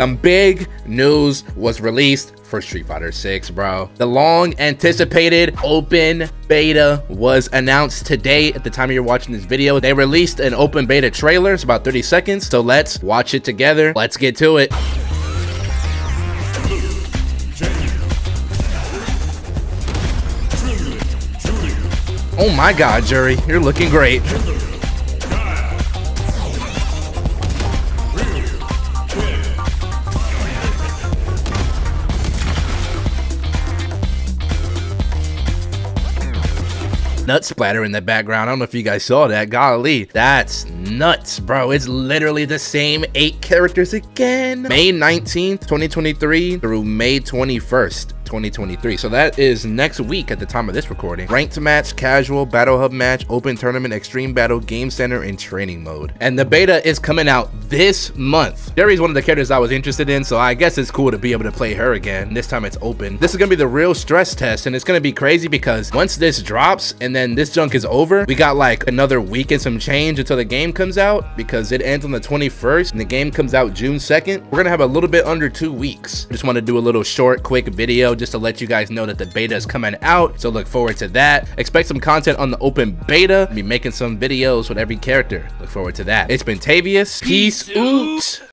some big news was released for Street Fighter 6, bro. The long anticipated open beta was announced today at the time you're watching this video. They released an open beta trailer. It's about 30 seconds. So let's watch it together. Let's get to it. Oh my god, Juri, you're looking great. Nut splatter in the background. I don't know if you guys saw that. Golly, that's nuts, bro. It's literally the same eight characters again. May 19th, 2023 through May 21st. 2023. So that is next week at the time of this recording. Ranked match, casual, battle hub match, open tournament, extreme battle, game center, and training mode. And the beta is coming out this month. Juri's one of the characters I was interested in, so I guess it's cool to be able to play her again. This time it's open. This is gonna be the real stress test, and it's gonna be crazy because once this drops and then this junk is over, we got like another week and some change until the game comes out because it ends on the 21st and the game comes out June 2nd. We're gonna have a little bit under two weeks. Just want to do a little short, quick video just to let you guys know that the beta is coming out. So look forward to that. Expect some content on the open beta. Be making some videos with every character. Look forward to that. It's been Tavius. Peace, Peace out.